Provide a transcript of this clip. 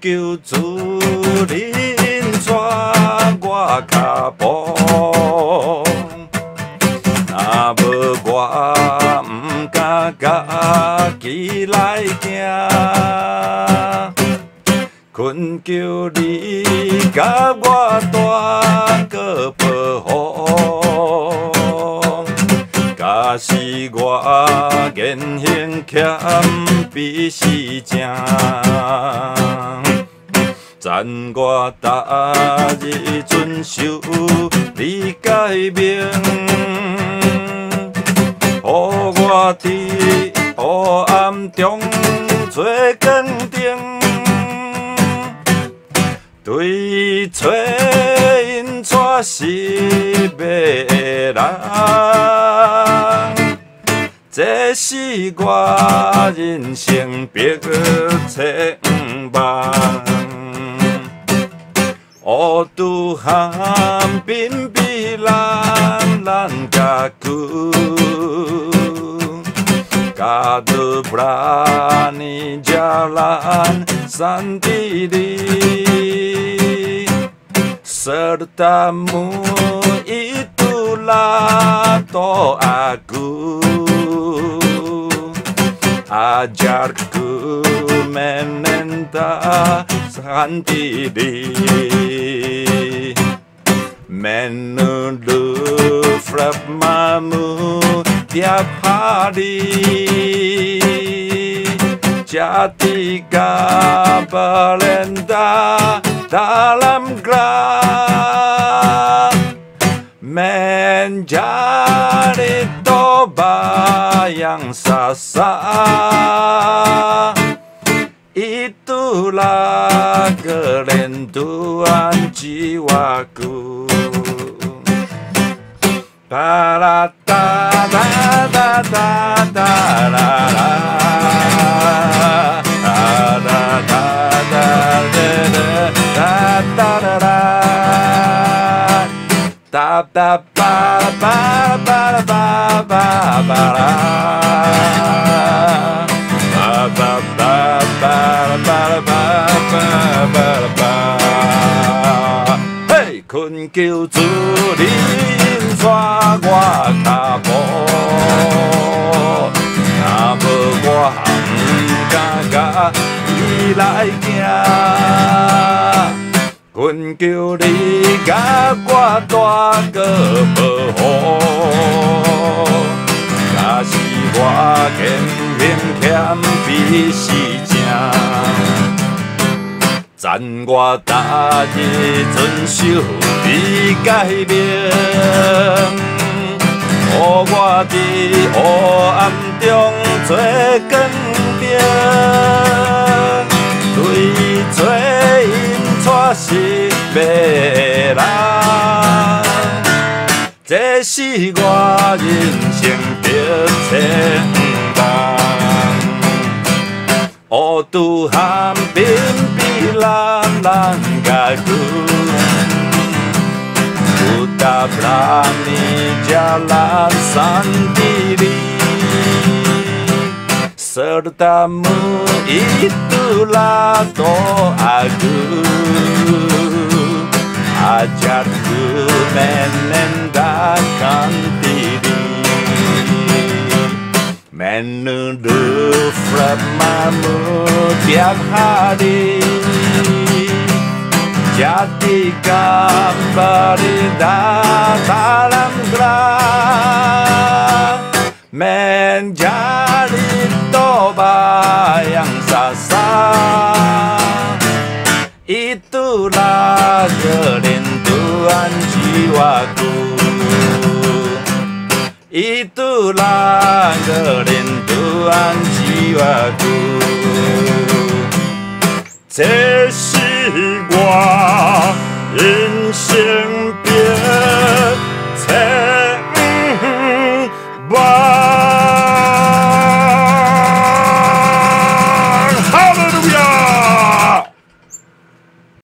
求主恁带我脚步，若无我毋敢家己来行，恳求你甲我带个保护。使我言行？欠，必是正。赞我逐日遵守你改命，予我伫黑暗中做坚定。对找因带失迷的人，这是我人生必切毋望。Oh Tuhan pimpilan langkahku. Kau berani jalan sendiri. Sertamu itulah toaku. aku ajarku menenta santidi menuduh frapmamu tiap hari. Jati belenda dalam gerak. Menjadi toba yang sasa itulah kerinduan jiwaku. Para ta ta ta ta ta la la da da da da da da 啦啦啦啦啦啦啦啦啦啦啦啦啦嘿，困求主灵我脚步，若无我毋敢甲你来行，困求你甲我带过言行欠比是正，赞我逐日遵守你改命，予我伫黑暗中做坚定，对做。我是迷人，这是我人生的切 Oh Tuhan pimpinlah langkahku. Ku tak berani jalan sendiri. Sertamu itulah doaku. Ajarku menendangkan diri menuduh framamu tiap hari jadikan berita dalam gerak menjadi toba yang sasa itulah kerinduan jiwaku Itulah 囔几下鼓，这是我